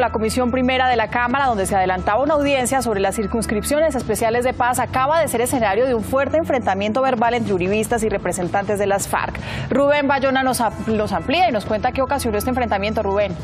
La Comisión Primera de la Cámara, donde se adelantaba una audiencia sobre las circunscripciones especiales de paz, acaba de ser escenario de un fuerte enfrentamiento verbal entre uribistas y representantes de las FARC. Rubén Bayona nos, nos amplía y nos cuenta qué ocasionó este enfrentamiento. Rubén.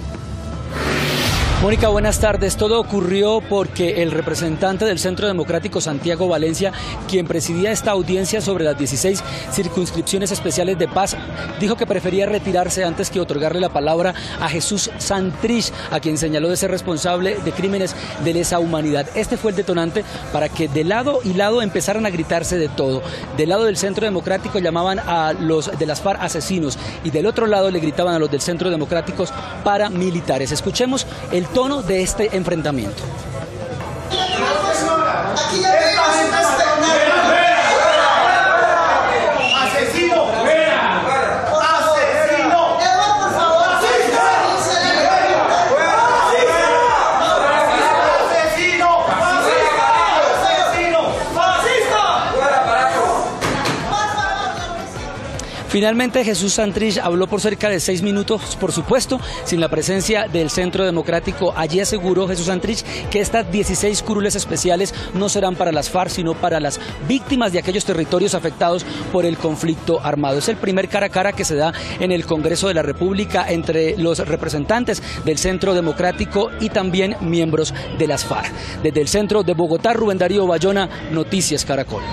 Mónica, buenas tardes. Todo ocurrió porque el representante del Centro Democrático Santiago Valencia, quien presidía esta audiencia sobre las 16 circunscripciones especiales de paz, dijo que prefería retirarse antes que otorgarle la palabra a Jesús Santrich, a quien señaló de ser responsable de crímenes de lesa humanidad. Este fue el detonante para que de lado y lado empezaran a gritarse de todo. Del lado del Centro Democrático llamaban a los de las FARC asesinos y del otro lado le gritaban a los del Centro Democrático paramilitares. Escuchemos el tono de este enfrentamiento. Finalmente Jesús Santrich habló por cerca de seis minutos, por supuesto, sin la presencia del Centro Democrático. Allí aseguró Jesús Santrich que estas 16 curules especiales no serán para las FARC, sino para las víctimas de aquellos territorios afectados por el conflicto armado. Es el primer cara a cara que se da en el Congreso de la República entre los representantes del Centro Democrático y también miembros de las FARC. Desde el centro de Bogotá, Rubén Darío Bayona, Noticias Caracol.